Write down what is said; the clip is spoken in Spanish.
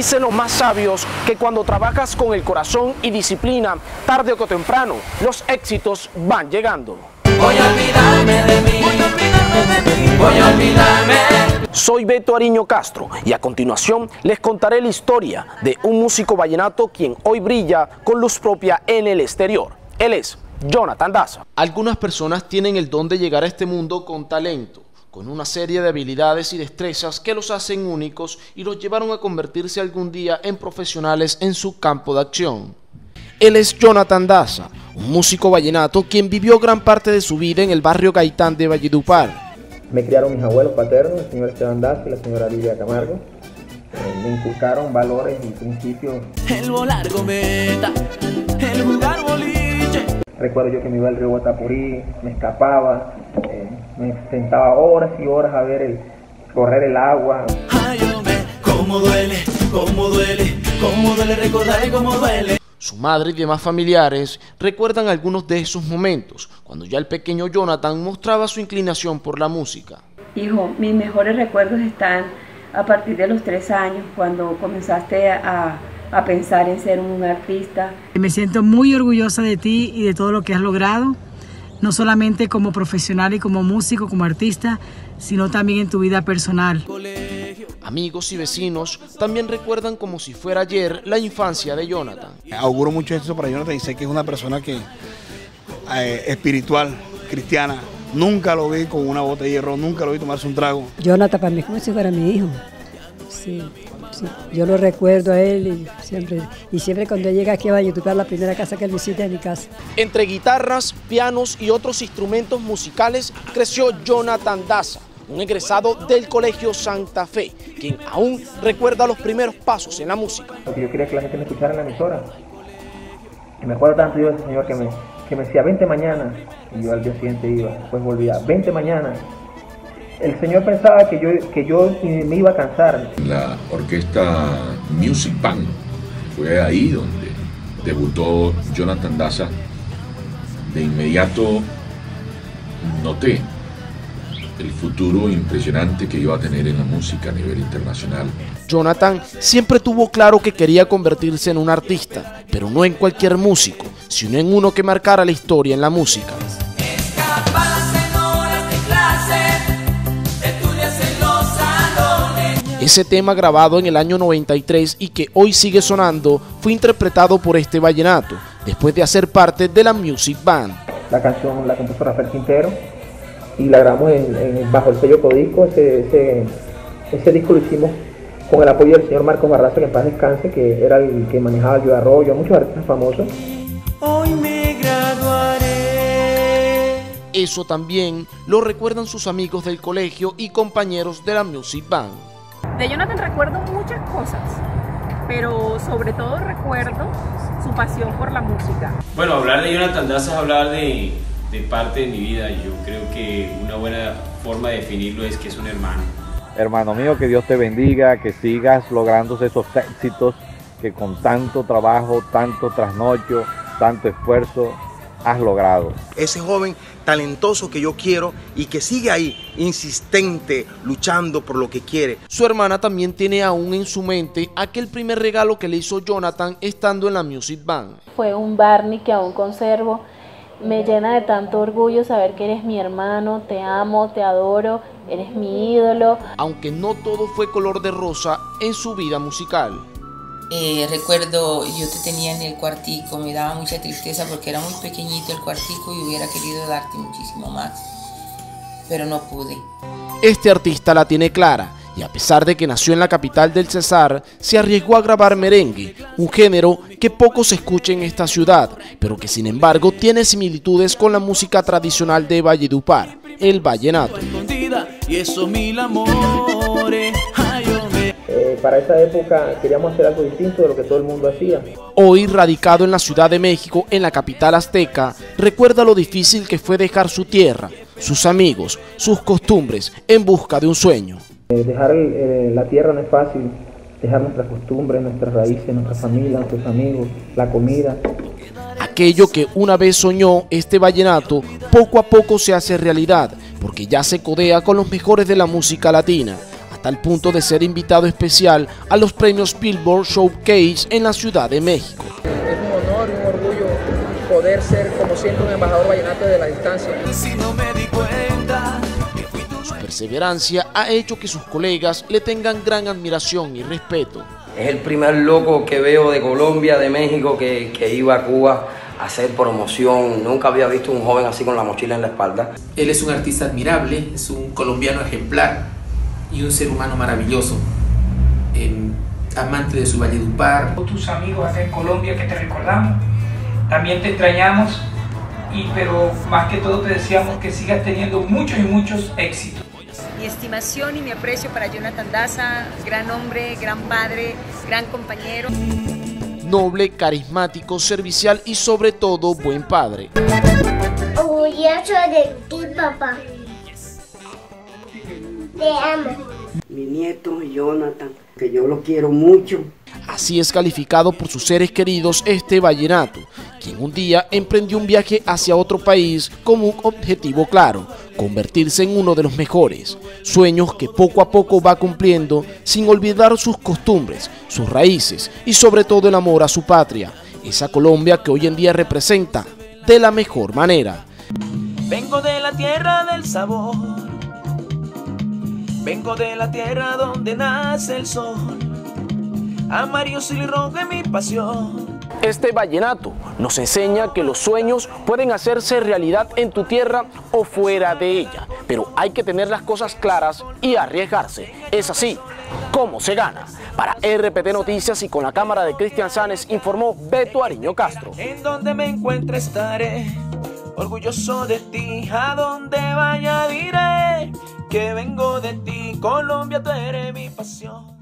Dicen los más sabios que cuando trabajas con el corazón y disciplina, tarde o temprano, los éxitos van llegando. Voy a olvidarme de mí, voy a olvidarme de mí, voy a olvidarme. Soy Beto Ariño Castro y a continuación les contaré la historia de un músico vallenato quien hoy brilla con luz propia en el exterior. Él es Jonathan Daza. Algunas personas tienen el don de llegar a este mundo con talento con una serie de habilidades y destrezas que los hacen únicos y los llevaron a convertirse algún día en profesionales en su campo de acción. Él es Jonathan Daza, un músico vallenato quien vivió gran parte de su vida en el barrio Gaitán de Valledupar. Me criaron mis abuelos paternos, el señor Esteban Daza y la señora Lidia Camargo. Eh, me inculcaron valores y principios. El volar cometa, el jugar boliche. Recuerdo yo que me iba al río Guatapurí, me escapaba, me sentaba horas y horas a ver el correr el agua. Ay, hombre, cómo duele, cómo duele, cómo duele recordar y cómo duele. Su madre y demás familiares recuerdan algunos de esos momentos, cuando ya el pequeño Jonathan mostraba su inclinación por la música. Hijo, mis mejores recuerdos están a partir de los tres años, cuando comenzaste a, a pensar en ser un artista. Me siento muy orgullosa de ti y de todo lo que has logrado no solamente como profesional y como músico, como artista, sino también en tu vida personal. Amigos y vecinos también recuerdan como si fuera ayer la infancia de Jonathan. Auguro mucho esto para Jonathan y sé que es una persona que eh, espiritual, cristiana. Nunca lo vi con una bota de hierro, nunca lo vi tomarse un trago. Jonathan para mí es como si fuera mi hijo. Sí. Yo lo recuerdo a él y siempre, y siempre cuando llega aquí a Valledupar, la primera casa que él visita es mi casa. Entre guitarras, pianos y otros instrumentos musicales creció Jonathan Daza, un egresado del Colegio Santa Fe, quien aún recuerda los primeros pasos en la música. Porque yo quería que la gente me escuchara en la emisora. Y me acuerdo tanto yo ese señor que me, que me decía 20 mañana, y yo al día siguiente iba, después volvía, 20 mañana, el señor pensaba que yo, que yo me iba a cansar. La orquesta Music Band fue ahí donde debutó Jonathan Daza. De inmediato noté el futuro impresionante que iba a tener en la música a nivel internacional. Jonathan siempre tuvo claro que quería convertirse en un artista, pero no en cualquier músico, sino en uno que marcara la historia en la música. Ese tema grabado en el año 93 y que hoy sigue sonando fue interpretado por este vallenato, después de hacer parte de la Music Band. La canción la compuso Rafael Quintero y la grabamos bajo el sello Codisco. Ese, ese, disco lo hicimos con el apoyo del señor Marco Barraza, que en paz descanse, que era el que manejaba el Arroyo, muchos artistas famosos. Hoy me graduaré. Eso también lo recuerdan sus amigos del colegio y compañeros de la Music Band. De Jonathan recuerdo muchas cosas, pero sobre todo recuerdo su pasión por la música. Bueno, hablar de Jonathan Daza es hablar de, de parte de mi vida yo creo que una buena forma de definirlo es que es un hermano. Hermano mío, que Dios te bendiga, que sigas logrando esos éxitos que con tanto trabajo, tanto trasnocho, tanto esfuerzo has logrado. Ese joven talentoso que yo quiero y que sigue ahí, insistente, luchando por lo que quiere. Su hermana también tiene aún en su mente aquel primer regalo que le hizo Jonathan estando en la Music Band. Fue un Barney que aún conservo. Me llena de tanto orgullo saber que eres mi hermano, te amo, te adoro, eres mi ídolo. Aunque no todo fue color de rosa en su vida musical. Eh, recuerdo, yo te tenía en el cuartico, me daba mucha tristeza porque era muy pequeñito el cuartico y hubiera querido darte muchísimo más, pero no pude. Este artista la tiene clara y a pesar de que nació en la capital del Cesar, se arriesgó a grabar merengue, un género que poco se escucha en esta ciudad, pero que sin embargo tiene similitudes con la música tradicional de Valledupar, el vallenato. Para esa época queríamos hacer algo distinto de lo que todo el mundo hacía. Hoy radicado en la Ciudad de México, en la capital azteca, recuerda lo difícil que fue dejar su tierra, sus amigos, sus costumbres, en busca de un sueño. Eh, dejar eh, la tierra no es fácil, dejar nuestras costumbres, nuestras raíces, nuestra familia, nuestros amigos, la comida. Aquello que una vez soñó este vallenato, poco a poco se hace realidad, porque ya se codea con los mejores de la música latina hasta el punto de ser invitado especial a los premios Billboard Showcase en la Ciudad de México. Es un honor y un orgullo poder ser, como siempre, un embajador vallenato de la distancia. Su perseverancia ha hecho que sus colegas le tengan gran admiración y respeto. Es el primer loco que veo de Colombia, de México, que, que iba a Cuba a hacer promoción. Nunca había visto un joven así con la mochila en la espalda. Él es un artista admirable, es un colombiano ejemplar y un ser humano maravilloso. Eh, amante de su Valledupar. Tus amigos acá en Colombia que te recordamos, también te extrañamos, y, pero más que todo te deseamos que sigas teniendo muchos y muchos éxitos. Mi estimación y mi aprecio para Jonathan Daza, gran hombre, gran padre, gran compañero. Noble, carismático, servicial y sobre todo buen padre. Orgulloso de ti, papá. Te amo. Mi nieto Jonathan, que yo lo quiero mucho. Así es calificado por sus seres queridos este vallenato, quien un día emprendió un viaje hacia otro país con un objetivo claro, convertirse en uno de los mejores, sueños que poco a poco va cumpliendo sin olvidar sus costumbres, sus raíces y sobre todo el amor a su patria, esa Colombia que hoy en día representa de la mejor manera. Vengo de la tierra del sabor, vengo de la tierra donde nace el sol, amarillo y rojo es mi pasión. Este vallenato nos enseña que los sueños pueden hacerse realidad en tu tierra o fuera de ella, pero hay que tener las cosas claras y arriesgarse. Es así como se gana. Para RPT Noticias y con la cámara de Cristian Sanes informó Beto Ariño Castro. En donde me encuentre estaré, orgulloso de ti, a donde vaya diré que vengo de ti, Colombia tú eres mi pasión.